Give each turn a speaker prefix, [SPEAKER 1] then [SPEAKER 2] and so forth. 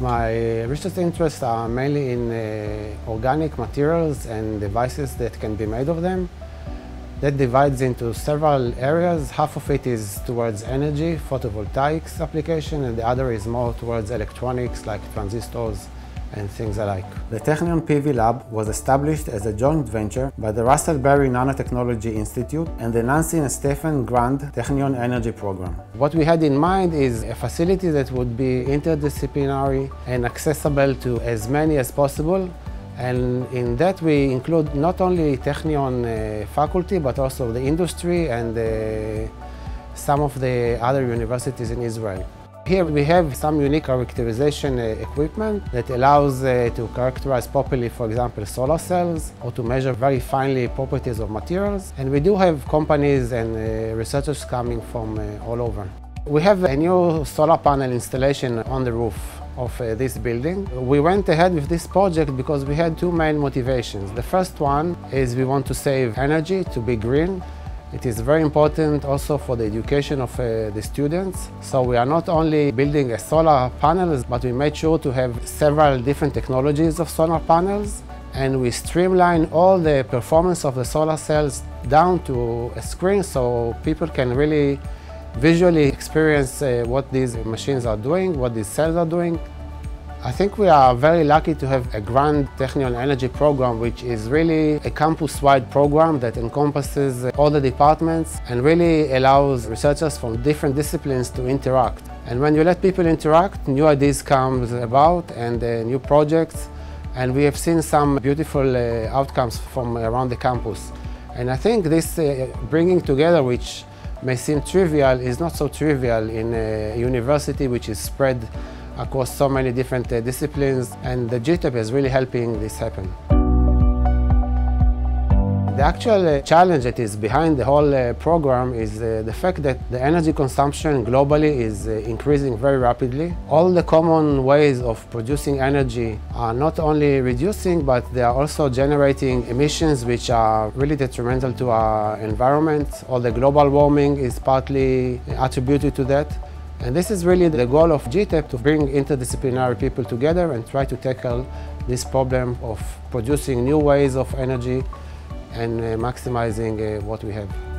[SPEAKER 1] My research interests are mainly in uh, organic materials and devices that can be made of them. That divides into several areas. Half of it is towards energy, photovoltaics application, and the other is more towards electronics like transistors and things alike. The Technion PV Lab was established as a joint venture by the Russell Berrie Nanotechnology Institute and the Nancy and Stephen Grand Technion Energy Program. What we had in mind is a facility that would be interdisciplinary and accessible to as many as possible and in that we include not only Technion uh, faculty but also the industry and uh, some of the other universities in Israel. Here we have some unique characterization uh, equipment that allows uh, to characterize properly, for example, solar cells or to measure very finely properties of materials. And we do have companies and uh, researchers coming from all over. We have a new solar panel installation on the roof of uh, this building. We went ahead with this project because we had two main motivations. The first one is we want to save energy, to be green, it is very important also for the education of uh, the students. So we are not only building solar panels, but we made sure to have several different technologies of solar panels. And we streamline all the performance of the solar cells down to a screen so people can really visually experience uh, what these machines are doing, what these cells are doing, I think we are very lucky to have a Grand Technion Energy program, which is really a campus-wide program that encompasses all the departments and really allows researchers from different disciplines to interact. And when you let people interact, new ideas come about and uh, new projects. And we have seen some beautiful uh, outcomes from around the campus. And I think this uh, bringing together, which may seem trivial, is not so trivial in a university which is spread across so many different uh, disciplines and the GTEP is really helping this happen. The actual uh, challenge that is behind the whole uh, program is the fact that the energy consumption globally is increasing very rapidly. All the common ways of producing energy are not only reducing, but they are also generating emissions which are really detrimental to our environment. All the global warming is partly attributed to that. And this is really the goal of GTEP, to bring interdisciplinary people together and try to tackle this problem of producing new ways of energy and uh, maximizing uh, what we have.